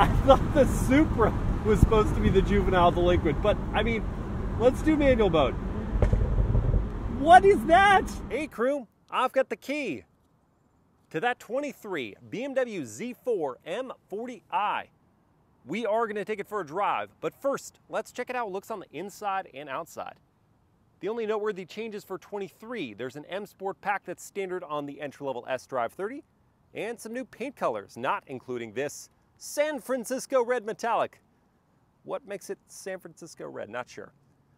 I thought the Supra was supposed to be the juvenile delinquent, but I mean, let's do manual mode. What is that? Hey crew, I've got the key to that 23 BMW Z4 M40i. We are going to take it for a drive, but first, let's check it out. It looks on the inside and outside. The only noteworthy changes for 23, there's an M Sport pack that's standard on the entry-level S-Drive 30, and some new paint colors, not including this San Francisco Red Metallic. What makes it San Francisco Red? Not sure.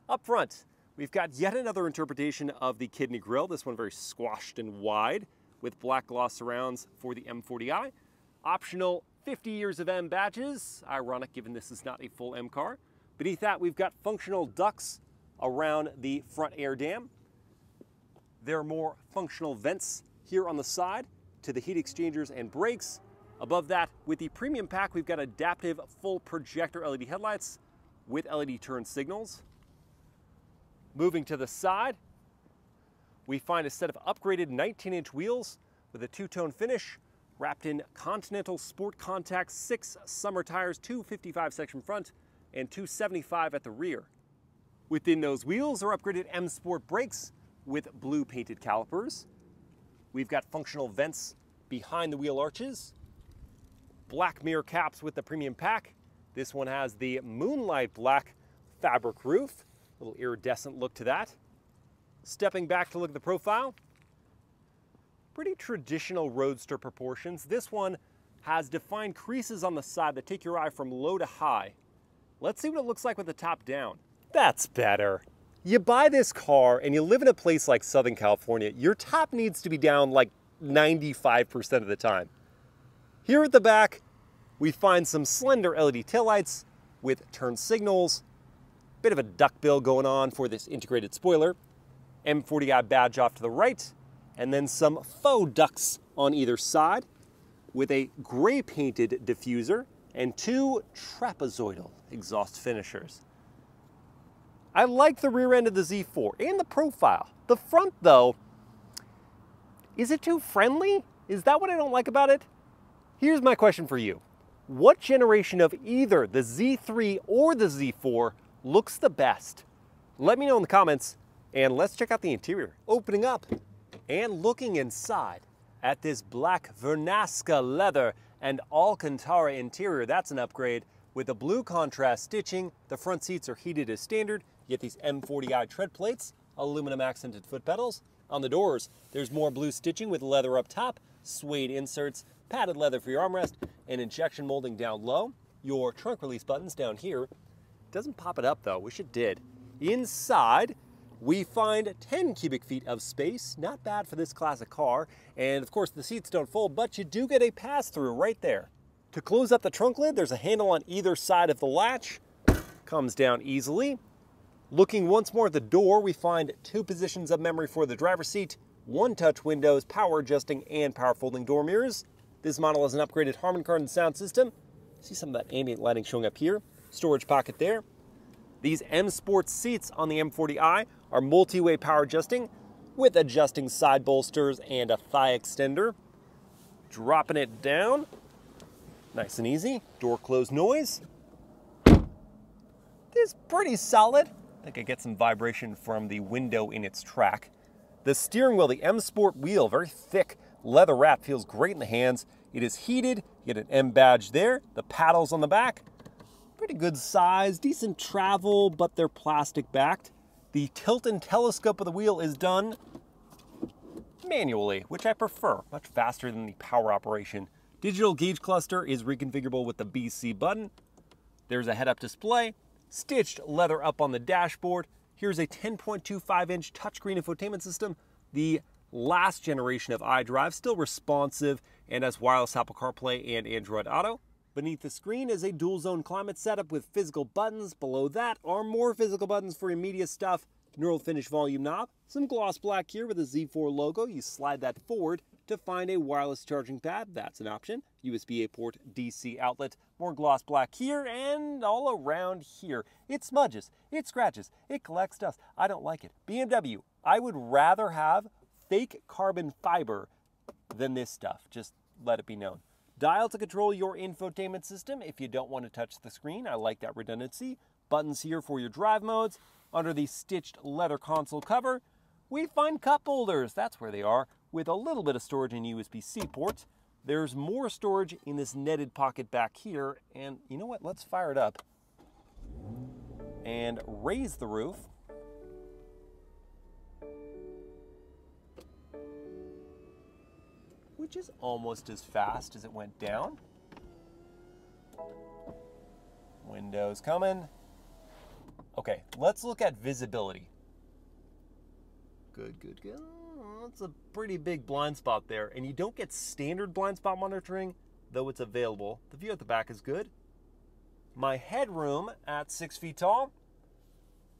Up front, we've got yet another interpretation of the kidney grille, this one very squashed and wide, with black gloss surrounds for the M40i. Optional 50 years of M badges, ironic given this is not a full M car. Beneath that, we've got functional ducts around the front air dam. There are more functional vents here on the side to the heat exchangers and brakes. Above that, with the premium pack, we've got adaptive full projector LED headlights with LED turn signals. Moving to the side, we find a set of upgraded 19-inch wheels with a two-tone finish wrapped in Continental Sport Contact 6 summer tires, 255 section front and 275 at the rear. Within those wheels are upgraded M Sport brakes with blue painted calipers. We've got functional vents behind the wheel arches, black mirror caps with the premium pack. This one has the moonlight black fabric roof, a little iridescent look to that. Stepping back to look at the profile, pretty traditional roadster proportions. This one has defined creases on the side that take your eye from low to high. Let's see what it looks like with the top down. That's better. You buy this car and you live in a place like Southern California, your top needs to be down like 95% of the time. Here at the back, we find some slender LED taillights with turn signals, bit of a duckbill going on for this integrated spoiler, M40i badge off to the right, and then some faux ducts on either side with a gray painted diffuser and two trapezoidal exhaust finishers. I like the rear end of the Z4 and the profile. The front though, is it too friendly? Is that what I don't like about it? Here's my question for you. What generation of either the Z3 or the Z4 looks the best? Let me know in the comments and let's check out the interior. Opening up and looking inside at this black Vernasca leather and Alcantara interior, that's an upgrade. With the blue contrast stitching, the front seats are heated as standard. You get these M40i tread plates, aluminum accented foot pedals. On the doors, there's more blue stitching with leather up top, suede inserts, padded leather for your armrest, and injection molding down low. Your trunk release buttons down here. Doesn't pop it up though, wish it did. Inside, we find 10 cubic feet of space, not bad for this classic car. And of course the seats don't fold, but you do get a pass through right there. To close up the trunk lid, there's a handle on either side of the latch. Comes down easily. Looking once more at the door, we find two positions of memory for the driver's seat, one touch windows, power adjusting, and power folding door mirrors. This model has an upgraded Harman Kardon sound system. See some of that ambient lighting showing up here. Storage pocket there. These M Sport seats on the M40i are multi-way power adjusting with adjusting side bolsters and a thigh extender. Dropping it down, nice and easy. Door close noise. This is pretty solid. I think I get some vibration from the window in its track. The steering wheel, the M Sport wheel, very thick leather wrap, feels great in the hands. It is heated, you get an M badge there, the paddles on the back, pretty good size, decent travel, but they're plastic backed. The tilt and telescope of the wheel is done manually, which I prefer, much faster than the power operation. Digital gauge cluster is reconfigurable with the BC button. There's a head-up display, stitched leather up on the dashboard. Here's a 10.25 inch touchscreen infotainment system. The last generation of iDrive, still responsive and has wireless Apple CarPlay and Android Auto. Beneath the screen is a dual zone climate setup with physical buttons. Below that are more physical buttons for immediate stuff. Knurled finish volume knob, some gloss black here with a Z4 logo. You slide that forward to find a wireless charging pad. That's an option. USB-A port DC outlet. More gloss black here and all around here. It smudges, it scratches, it collects dust. I don't like it. BMW, I would rather have fake carbon fiber than this stuff. Just let it be known. Dial to control your infotainment system if you don't want to touch the screen. I like that redundancy. Buttons here for your drive modes. Under the stitched leather console cover, we find cup holders. That's where they are, with a little bit of storage in USB-C ports. There's more storage in this netted pocket back here. And you know what? Let's fire it up and raise the roof. Which is almost as fast as it went down. Windows coming. Okay, let's look at visibility. Good, good, good. That's a pretty big blind spot there. And you don't get standard blind spot monitoring, though it's available. The view at the back is good. My headroom at six feet tall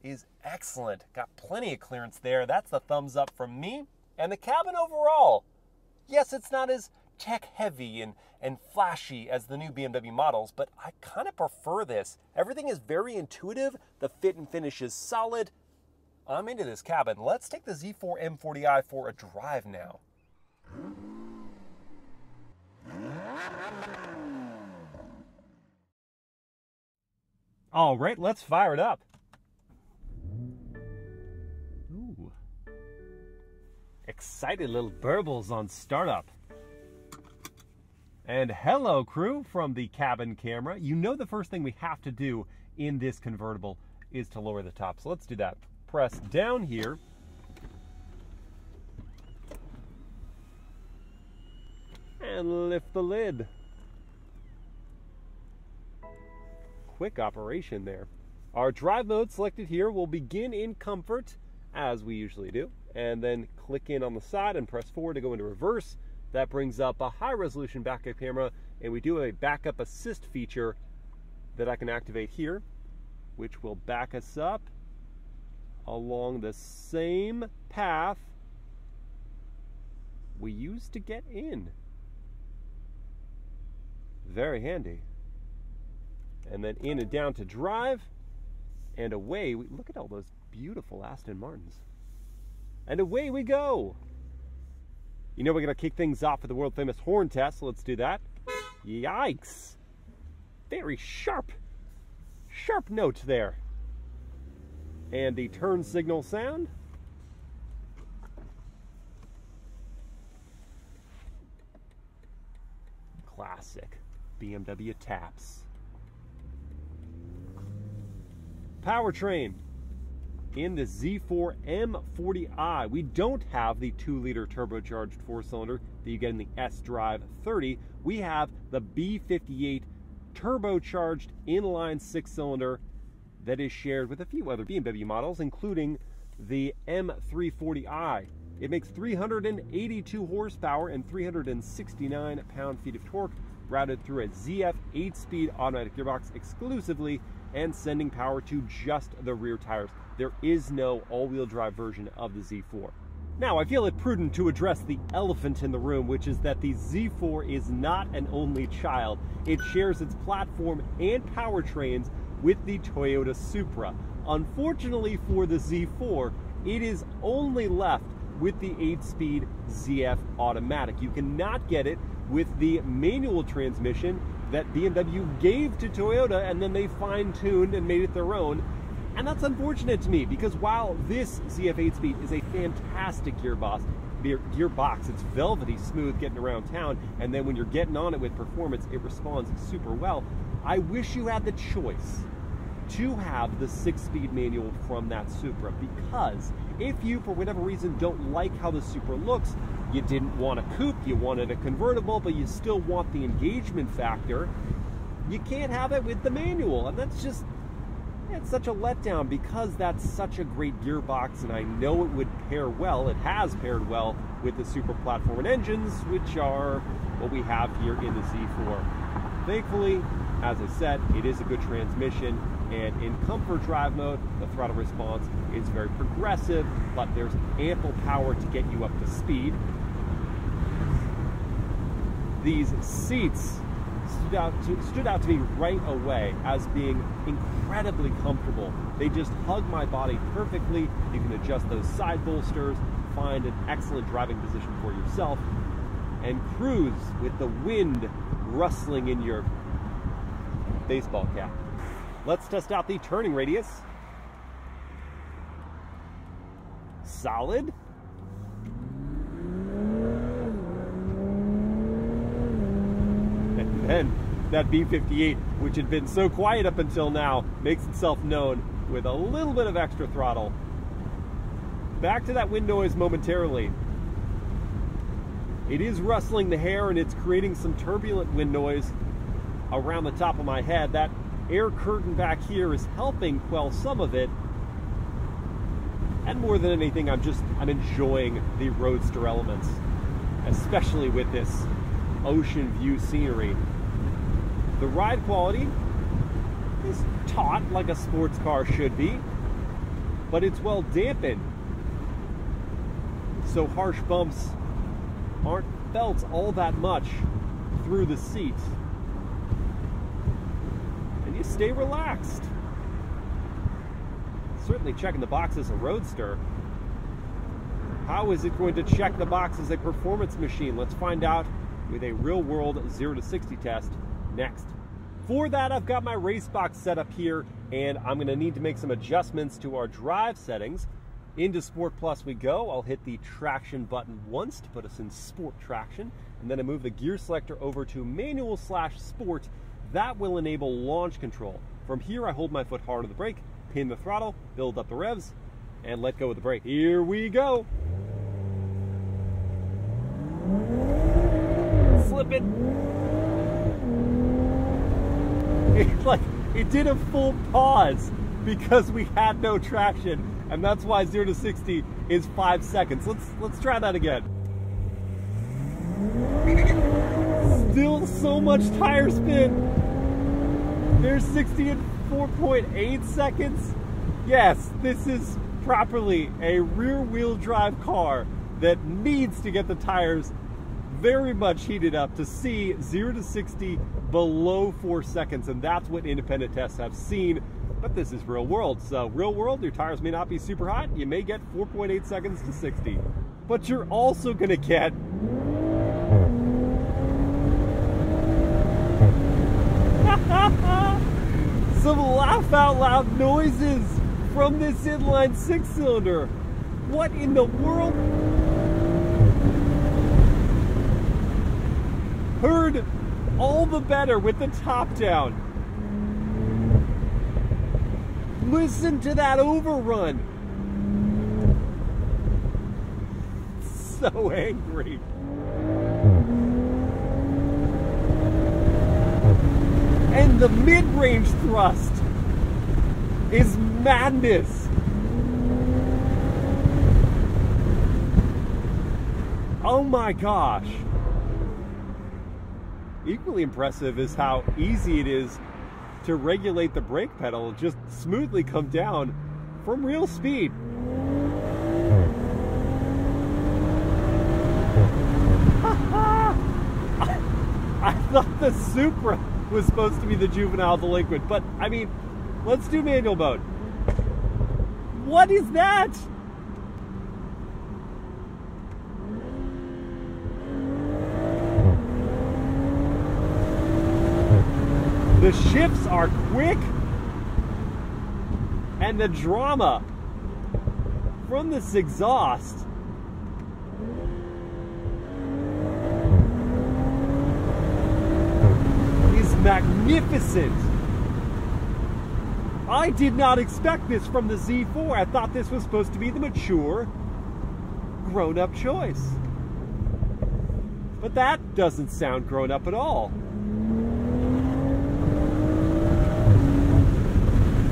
is excellent. Got plenty of clearance there. That's the thumbs up from me. And the cabin overall, yes, it's not as tech heavy and, and flashy as the new BMW models, but I kind of prefer this. Everything is very intuitive. The fit and finish is solid. I'm into this cabin. Let's take the Z4 M40i for a drive now. All right, let's fire it up. Excited little burbles on startup. And hello, crew, from the cabin camera. You know the first thing we have to do in this convertible is to lower the top. So let's do that. Press down here. And lift the lid. quick operation there. Our drive mode selected here will begin in comfort, as we usually do, and then click in on the side and press forward to go into reverse. That brings up a high resolution backup camera, and we do have a backup assist feature that I can activate here, which will back us up along the same path we used to get in. Very handy and then in and down to drive, and away. We, look at all those beautiful Aston Martins. And away we go. You know, we're going to kick things off with the world famous horn test. So let's do that. Yikes. Very sharp, sharp note there. And the turn signal sound. Classic BMW taps. Powertrain. In the Z4 M40i, we don't have the 2 liter turbocharged four cylinder that you get in the S Drive 30. We have the B58 turbocharged inline six cylinder that is shared with a few other BMW models, including the M340i. It makes 382 horsepower and 369 pound feet of torque, routed through a ZF 8 speed automatic gearbox exclusively and sending power to just the rear tires. There is no all-wheel drive version of the Z4. Now, I feel it prudent to address the elephant in the room, which is that the Z4 is not an only child. It shares its platform and powertrains with the Toyota Supra. Unfortunately for the Z4, it is only left with the 8-speed ZF automatic. You cannot get it with the manual transmission that BMW gave to Toyota and then they fine tuned and made it their own. And that's unfortunate to me because while this ZF8 speed is a fantastic gearbox, gearbox, it's velvety smooth getting around town, and then when you're getting on it with performance, it responds super well. I wish you had the choice to have the six-speed manual from that Supra because if you, for whatever reason, don't like how the Supra looks, you didn't want a coupe, you wanted a convertible, but you still want the engagement factor, you can't have it with the manual. And that's just, it's such a letdown because that's such a great gearbox and I know it would pair well, it has paired well with the Supra platform and engines, which are what we have here in the Z4. Thankfully, as I said, it is a good transmission and in comfort drive mode, the throttle response is very progressive, but there's ample power to get you up to speed. These seats stood out, to, stood out to me right away as being incredibly comfortable. They just hug my body perfectly. You can adjust those side bolsters, find an excellent driving position for yourself. and cruise with the wind rustling in your baseball cap. Let's test out the turning radius. Solid. Then that B58, which had been so quiet up until now, makes itself known with a little bit of extra throttle. Back to that wind noise momentarily. It is rustling the hair and it's creating some turbulent wind noise around the top of my head. That air curtain back here is helping quell some of it. And more than anything, I'm just, I'm enjoying the roadster elements, especially with this ocean view scenery. The ride quality is taut like a sports car should be, but it's well dampened. So harsh bumps aren't felt all that much through the seat. And you stay relaxed. Certainly checking the box as a roadster. How is it going to check the box as a performance machine? Let's find out with a real world 0 to 60 test next. For that, I've got my RaceBox set up here, and I'm going to need to make some adjustments to our drive settings. Into Sport Plus we go. I'll hit the traction button once to put us in sport traction, and then I move the gear selector over to manual slash sport. That will enable launch control. From here, I hold my foot hard on the brake, pin the throttle, build up the revs, and let go of the brake. Here we go. Slip it. It, like, it did a full pause because we had no traction and that's why 0 to 60 is 5 seconds. Let's let's try that again. Still so much tire spin. There's 60 in 4.8 seconds. Yes, this is properly a rear wheel drive car that needs to get the tires very much heated up to see 0 to 60 below 4 seconds and that's what independent tests have seen but this is real world. So real world, your tires may not be super hot. You may get 4.8 seconds to 60. But you're also gonna get some laugh out loud noises from this inline six cylinder. What in the world? Heard all the better with the top down. Listen to that overrun. So angry. And the mid-range thrust is madness. Oh my gosh. Equally impressive is how easy it is to regulate the brake pedal just smoothly come down from real speed. I, thought the Supra was supposed to be the juvenile delinquent, but I mean, let's do manual mode. What is that? The shifts are quick and the drama from this exhaust is magnificent. I did not expect this from the Z4. I thought this was supposed to be the mature, grown-up choice. But that doesn't sound grown up at all.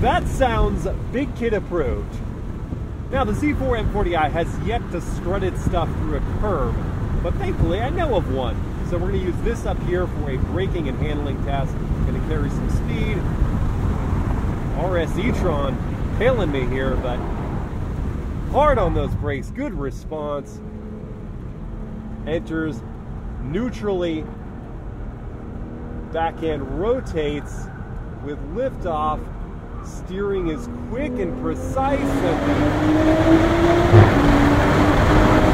That sounds big kid approved. Now the Z4 M40i has yet to strut its stuff through a curb, but thankfully I know of one. So we're going to use this up here for a braking and handling test. Going to carry some speed. RS e-tron me here, but hard on those brakes. Good response. Enters neutrally. Back end rotates with liftoff Steering is quick and precise.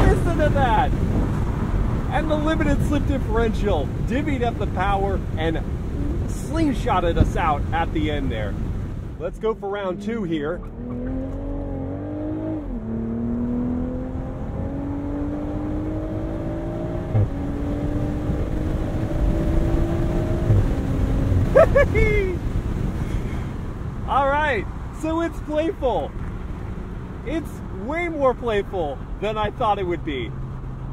And listen to that. And the limited slip differential divvied up the power and slingshotted us out at the end there. Let's go for round two here. Right, so it's playful. It's way more playful than I thought it would be.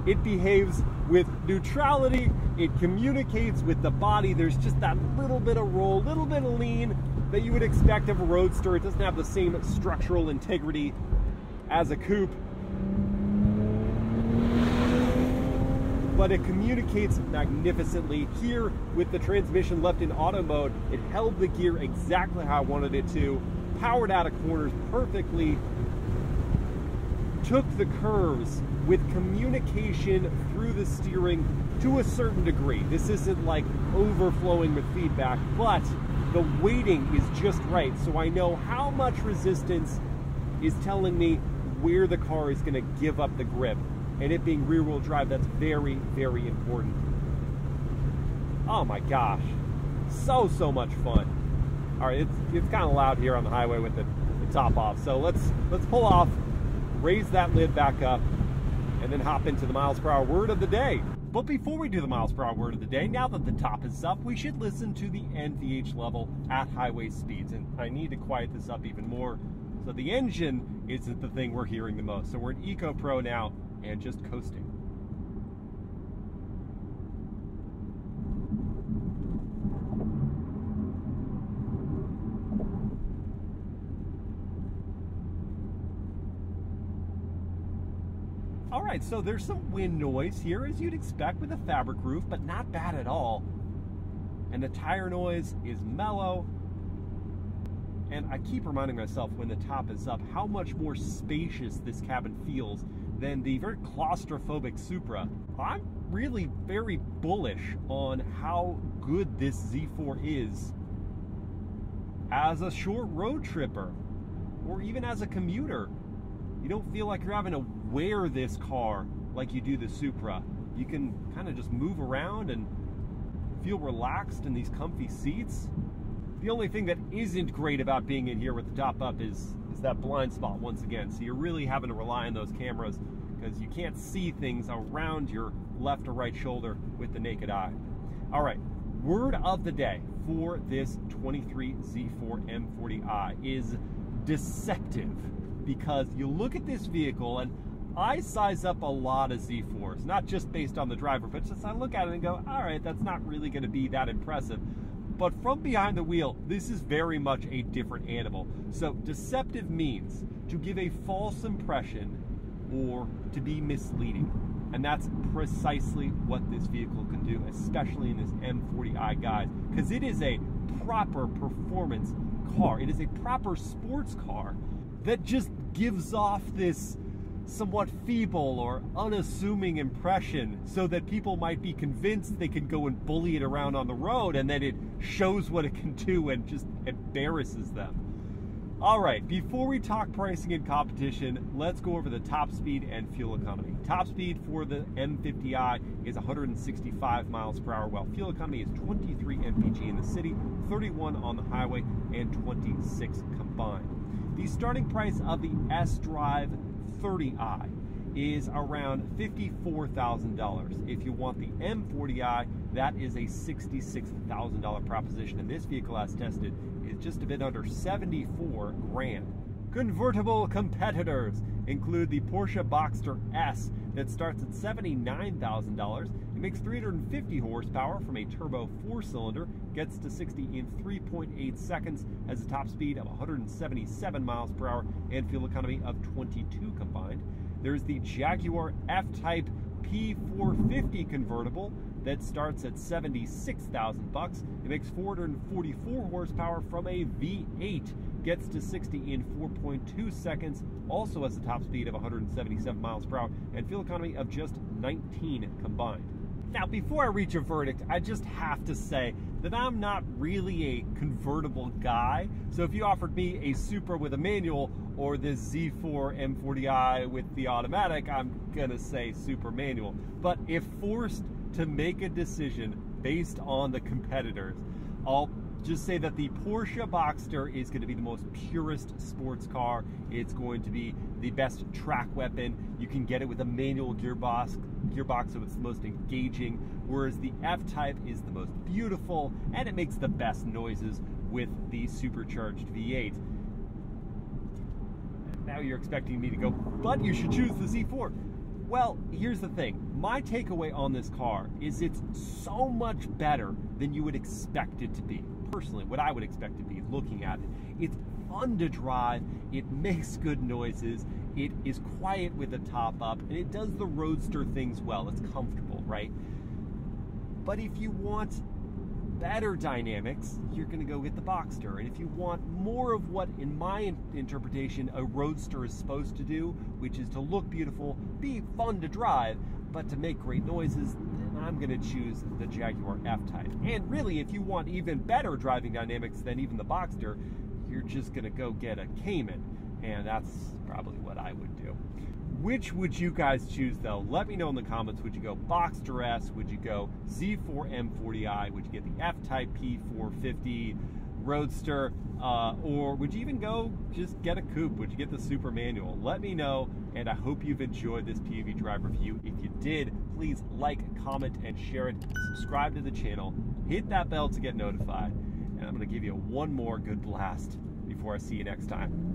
It behaves with neutrality, it communicates with the body. There's just that little bit of roll, little bit of lean that you would expect of a roadster. It doesn't have the same structural integrity as a coupe. but it communicates magnificently. Here, with the transmission left in auto mode, it held the gear exactly how I wanted it to, powered out of corners perfectly, took the curves with communication through the steering to a certain degree. This isn't like overflowing with feedback, but the weighting is just right. So I know how much resistance is telling me where the car is going to give up the grip and it being rear wheel drive, that's very, very important. Oh my gosh. So, so much fun. All right, it's, it's kind of loud here on the highway with the, the top off. So let's, let's pull off, raise that lid back up, and then hop into the miles per hour word of the day. But before we do the miles per hour word of the day, now that the top is up, we should listen to the NVH level at highway speeds. And I need to quiet this up even more. So the engine isn't the thing we're hearing the most. So we're in Eco Pro now and just coasting. All right, so there's some wind noise here as you'd expect with a fabric roof, but not bad at all. And the tire noise is mellow. And I keep reminding myself when the top is up how much more spacious this cabin feels than the very claustrophobic Supra. I'm really very bullish on how good this Z4 is as a short road tripper or even as a commuter. You don't feel like you're having to wear this car like you do the Supra. You can kind of just move around and feel relaxed in these comfy seats. The only thing that isn't great about being in here with the top up is is that blind spot once again. So you're really having to rely on those cameras because you can't see things around your left or right shoulder with the naked eye. All right, word of the day for this 23 Z4 M40i is deceptive because you look at this vehicle and I size up a lot of Z4s, not just based on the driver, but just I look at it and go, all right, that's not really going to be that impressive. But from behind the wheel, this is very much a different animal. So deceptive means to give a false impression or to be misleading. And that's precisely what this vehicle can do, especially in this M40i, guys, because it is a proper performance car. It is a proper sports car that just gives off this somewhat feeble or unassuming impression so that people might be convinced they can go and bully it around on the road and then it shows what it can do and just embarrasses them. All right, before we talk pricing and competition, let's go over the top speed and fuel economy. Top speed for the M50i is 165 miles per hour, while fuel economy is 23 mpg in the city, 31 on the highway, and 26 combined. The starting price of the S-Drive 30i is around $54,000. If you want the M40i, that is a $66,000 proposition, and this vehicle as tested is just a bit under 74 grand. Convertible competitors include the Porsche Boxster S that starts at $79,000. It makes 350 horsepower from a turbo four-cylinder, gets to 60 in 3.8 seconds, has a top speed of 177 miles per hour and fuel economy of 22 combined. There's the Jaguar F-Type P450 convertible that starts at 76,000 bucks. It makes 444 horsepower from a V8, gets to 60 in 4.2 seconds, also has a top speed of 177 miles per hour and fuel economy of just 19 combined. Now, before I reach a verdict, I just have to say that I'm not really a convertible guy. So if you offered me a Supra with a manual or this Z4 M40i with the automatic, I'm gonna say Supra manual. But if forced to make a decision based on the competitors, I'll just say that the Porsche Boxster is going to be the most purest sports car. It's going to be the best track weapon. You can get it with a manual gearbox, gearbox so it's the most engaging, whereas the F-Type is the most beautiful and it makes the best noises with the supercharged V8. Now you're expecting me to go, but you should choose the Z4. Well, here's the thing. My takeaway on this car is it's so much better than you would expect it to be personally what I would expect to be looking at it. It's fun to drive, it makes good noises, it is quiet with the top up, and it does the roadster things well. It's comfortable, right? But if you want better dynamics, you're going to go get the Boxster. And if you want more of what, in my interpretation, a roadster is supposed to do, which is to look beautiful, be fun to drive, but to make great noises, then I'm going to choose the Jaguar F-Type. And really, if you want even better driving dynamics than even the Boxster, you're just going to go get a Cayman. And that's probably what I would do. Which would you guys choose though? Let me know in the comments. Would you go Boxster S? Would you go Z4 M40i? Would you get the F-Type P450? Roadster, uh, or would you even go just get a coupe? Would you get the Supra manual? Let me know, and I hope you've enjoyed this POV drive review. If you did, please like, comment, and share it. Subscribe to the channel, hit that bell to get notified, and I'm going to give you one more good blast before I see you next time.